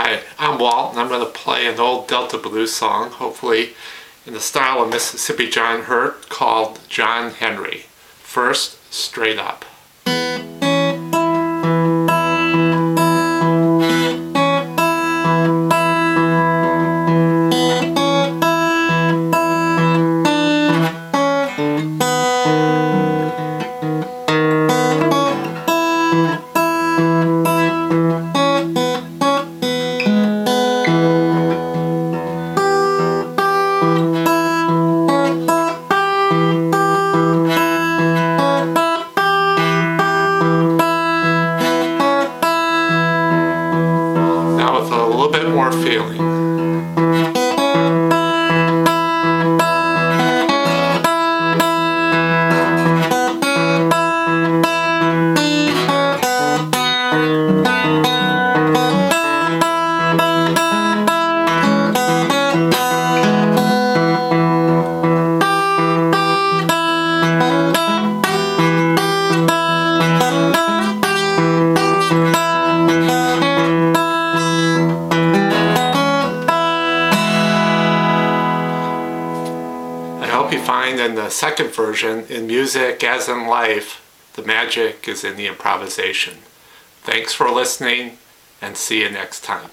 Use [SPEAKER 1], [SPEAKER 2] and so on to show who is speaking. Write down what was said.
[SPEAKER 1] Hi, I'm Walt, and I'm going to play an old Delta blues song, hopefully in the style of Mississippi John Hurt, called John Henry. First, straight up. Little bit more feeling. Hope you find in the second version, in music as in life, the magic is in the improvisation. Thanks for listening and see you next time.